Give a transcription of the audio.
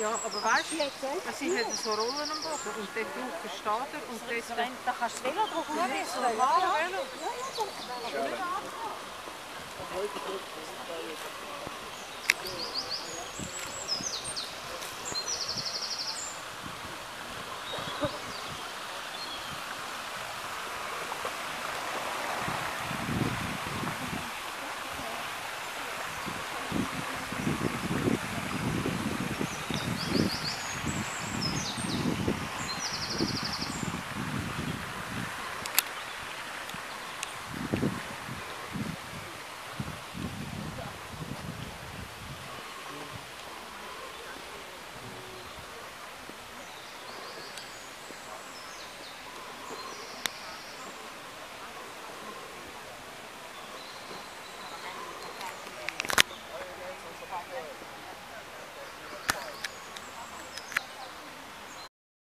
Ja, aber weißt du, es sind halt so Rollen am Boden und dort drauf versteht er und dort... Wenn, da kannst du Velo drauf machen. Ja, ja, ja.